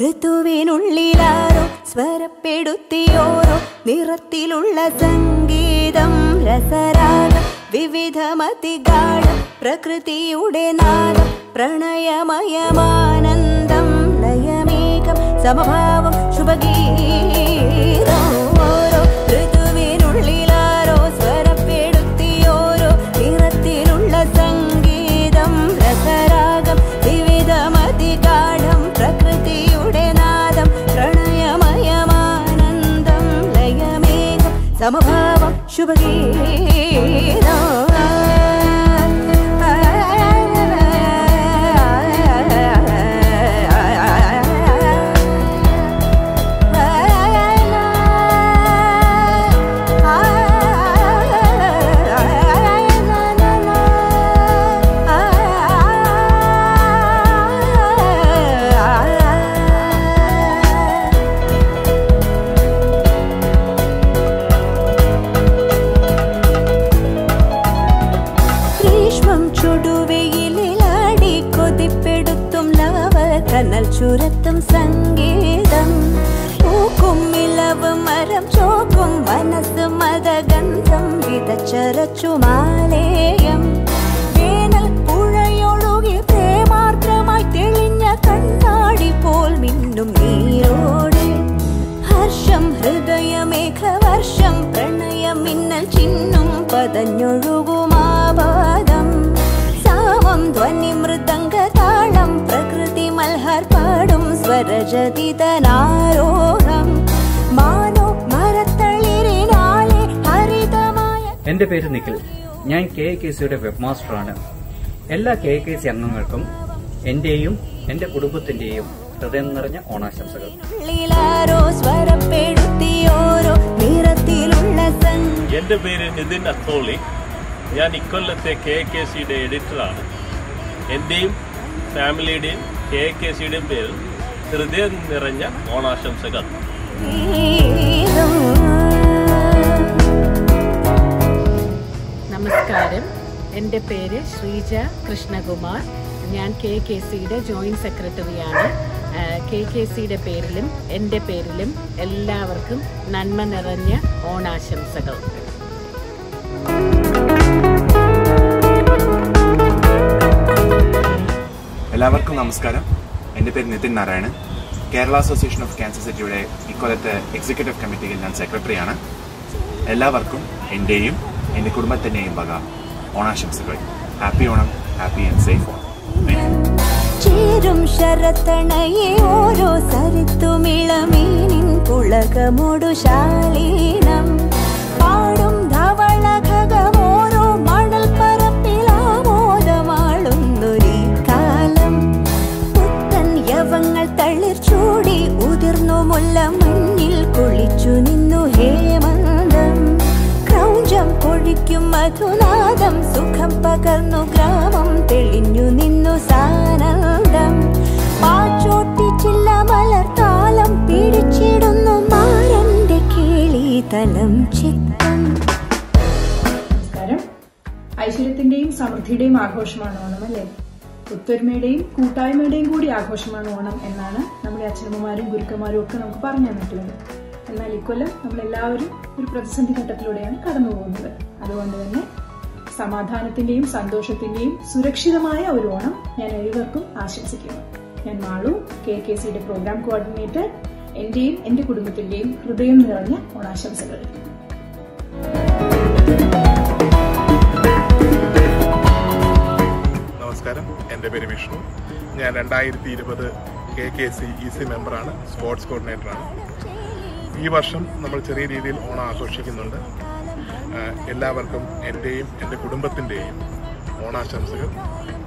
ഋതുവിനുള്ളിലാരോ സ്വരപ്പെടുത്തിയോരോ നിറത്തിലുള്ള സംഗീതം രസരാഗം വിവിധമതിഗാഠം പ്രകൃതിയുടെ നാദം പ്രണയമയമാനന്ദം ലയമേകം സമഭാവം ശുഭഗീതം समभावं शुभगीना ചുടുവെയിലാടി കൊതിപ്പെടുത്തും ലാവ കനൽ ചുരത്തും സംഗീതം. പൂക്കും മരം ചോക്കും മനസ്സ് മതഗന്ധം വിതച്ചരച്ചു മാലേയം വേനൽ പുഴയൊഴുകി പ്രേമാർദ്രമായി തെളിഞ്ഞ കണ്ണാടി പോൽ മിന്നും ഹർഷം ചിന്നും പതഞ്ഞൊഴുകുമാപാദം മൽഹർ പാടും സ്വരജതിതനാരോഹം മാനോ മരത്തളിരിനാലെ ഹരിതമായ എന്റെ പേര് നിഖിൽ. ഞാൻ കെ കെ സിയുടെ വെബ് മാസ്റ്ററാണ് എല്ലാ കെ കെ സി അംഗങ്ങൾക്കും എന്റെയും എന്റെ കുടുംബത്തിന്റെയും ഹൃദയം നിറഞ്ഞ ഓണാശംസകൾ. എന്റെ പേര് നിതിൻ അത്തോളി. ഞാൻ ഇക്കൊല്ലത്തെ കെ കെ സിയുടെ എഡിറ്ററാണ്. എന്റെയും ഫാമിലിയുടെയും കെ കെ സിയുടെയും പേരിൽ ഹൃദയം നിറഞ്ഞ ഓണാശംസകൾ. നമസ്കാരം. എന്റെ പേര് ശ്രീജ കൃഷ്ണകുമാർ. ഞാൻ കെ കെ സിയുടെ ജോയിന്റ് സെക്രട്ടറിയാണ്. കെ കെ സിയുടെ പേരിലും എന്റെ പേരിലും എല്ലാവർക്കും നന്മ നിറഞ്ഞ ഓണാശംസകൾ. എല്ലാവർക്കും നമസ്കാരം. എന്റെ പേര് Nithin Narayanan. Kerala association of Kansas സിറ്റിയുടെ ഇക്കൊല്ലത്തെ എക്സിക്യൂട്ടീവ് കമ്മിറ്റിയിൽ ഞാൻ സെക്രട്ടറിയാണ്. എല്ലാവർക്കും എന്റെയും എന്റെ കുടുംബത്തിന്റെയും വക ഓണാശംസകൾ. Happy Onam happy and safe Onam. ശരത്തണയെ ഓരോ സരിത്തുമിളമീനിൻ പുളകമൊടു ശാലീനം. പാടും ധവളഖഗമോരോ മധുനാദം സുഖം പകർന്നു ഗ്രാമം തെളിഞ്ഞു നിന്നു സാനന്ദം. പാച്ചോട്ടിച്ചില്ല മലർത്താലം പിടിച്ചിടുന്നു മാരന്റെ കേളി തലം ചിത്തം ഐശ്വര്യത്തിന്റെയും സമൃദ്ധിയുടെയും ആഘോഷമാണ് ഓണം അല്ലേ? ഒത്തൊരുമയുടെയും കൂട്ടായ്മയുടെയും കൂടി ആഘോഷമാണ് ഓണം എന്നാണ് നമ്മുടെ അച്ഛനമ്മമാരും ഗുരുക്കന്മാരും ഒക്കെ നമുക്ക് പറഞ്ഞു തന്നിട്ടുള്ളത്. എന്നാൽ ഇക്കൊല്ലം നമ്മൾ എല്ലാവരും ഒരു പ്രതിസന്ധി ഘട്ടത്തിലൂടെയാണ് കടന്നു പോകുന്നത്. അതുകൊണ്ട് തന്നെ സമാധാനത്തിന്റെയും സന്തോഷത്തിന്റെയും സുരക്ഷിതമായ ഒരു ഓണം ഞാൻ ഏവർക്കും ആശംസിക്കുന്നു. ഞാൻ മാളു കെ കെ സിയുടെ പ്രോഗ്രാം കോർഡിനേറ്റർ എന്റെയും എന്റെ കുടുംബത്തിന്റെയും ഹൃദയം നിറഞ്ഞ ഓണാശംസകൾ. നമസ്കാരം. എന്റെ പേര് വിഷ്ണു. ഞാൻ രണ്ടായിരത്തി ഇരുപത് K K C E C മെമ്പറാണ് സ്പോർട്സ് കോർഡിനേറ്ററാണ്. ഈ വർഷം നമ്മൾ ചെറിയ രീതിയിൽ ഓണം ആഘോഷിക്കുന്നുണ്ട്. എല്ലാവർക്കും എന്റെയും എന്റെ കുടുംബത്തിന്റെയും ഓണാശംസകൾ.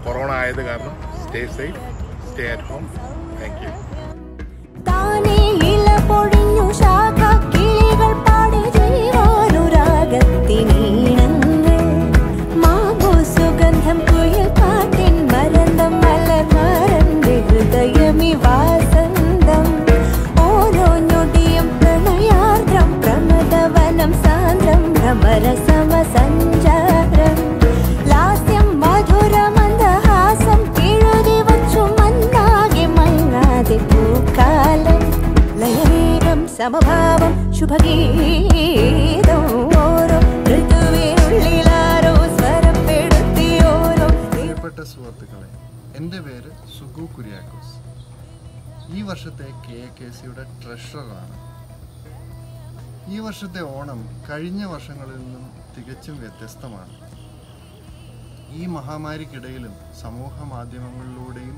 കൊറോണ ആയത് കാരണം stay safe stay at home. Thank you. സമഭാവം ശുഭഗീതം ഓരോ ഋതുവിനുള്ളിലാരോ ഓരോ പ്രിയപ്പെട്ട സുഹൃത്തുക്കളെ എന്റെ പേര് സുഗു കുര്യാക്കോസ്. ഈ വർഷത്തെ കെ കെ സിയുടെ ട്രഷററാണ്. ഈ വർഷത്തെ ഓണം കഴിഞ്ഞ വർഷങ്ങളിൽ നിന്നും തികച്ചും വ്യത്യസ്തമാണ്. ഈ മഹാമാരിക്കിടയിലും സമൂഹ മാധ്യമങ്ങളിലൂടെയും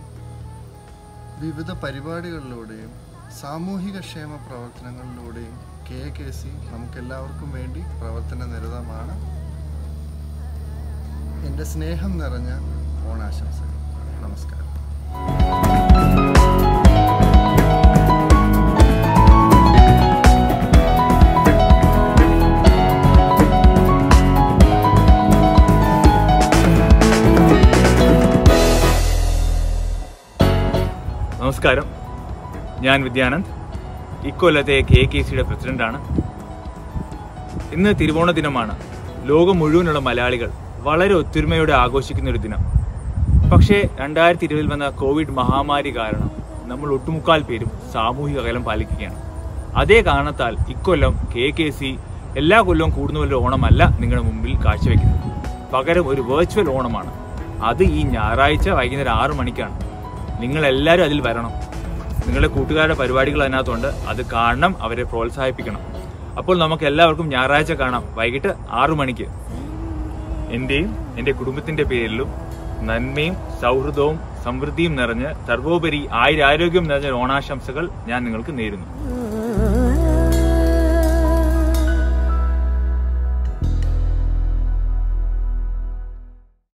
വിവിധ പരിപാടികളിലൂടെയും സാമൂഹിക ക്ഷേമ പ്രവർത്തനങ്ങളിലൂടെയും കെ. കെ. സി. നമുക്കെല്ലാവർക്കും വേണ്ടി പ്രവർത്തന നിരതമാണ്. എന്റെ സ്നേഹം നിറഞ്ഞ ഓണാശംസകൾ. നമസ്കാരം. നമസ്കാരം. ഞാൻ വിദ്യാനന്ദ്. ഇക്കൊല്ലത്തെ കെ കെ സിയുടെ പ്രസിഡന്റാണ്. ഇന്ന് തിരുവോണ ദിനമാണ്. ലോകം മുഴുവനുള്ള മലയാളികൾ വളരെ ഒത്തൊരുമയോടെ ആഘോഷിക്കുന്ന ഒരു ദിനം. പക്ഷേ രണ്ടായിരത്തി ഇരുപതിൽ വന്ന കോവിഡ് മഹാമാരി കാരണം നമ്മൾ ഒട്ടുമുക്കാൽ പേരും സാമൂഹിക അകലം പാലിക്കുകയാണ്. അതേ കാരണത്താൽ ഇക്കൊല്ലം കെ കെ സി എല്ലാ കൊല്ലവും കൂടുന്ന പോലെ ഓണമല്ല നിങ്ങളുടെ മുമ്പിൽ കാഴ്ചവെക്കുന്നത്. പകരം ഒരു വെർച്വൽ ഓണമാണ്. അത് ഈ ഞായറാഴ്ച വൈകുന്നേരം ആറു മണിക്കാണ്. നിങ്ങൾ എല്ലാവരും അതിൽ വരണം. നിങ്ങളുടെ കൂട്ടുകാരുടെ പരിപാടികൾ അതിനകത്തുണ്ട്. അത് കാണണം അവരെ പ്രോത്സാഹിപ്പിക്കണം. അപ്പോൾ നമുക്ക് എല്ലാവർക്കും ഞായറാഴ്ച കാണാം. വൈകിട്ട് ആറു മണിക്ക്. എന്റെയും എന്റെ കുടുംബത്തിന്റെ പേരിലും നന്മയും സൗഹൃദവും സമൃദ്ധിയും നിറഞ്ഞ് സർവോപരി ആയിരാരോഗ്യം നിറഞ്ഞ ഓണാശംസകൾ ഞാൻ നിങ്ങൾക്ക് നേരുന്നു.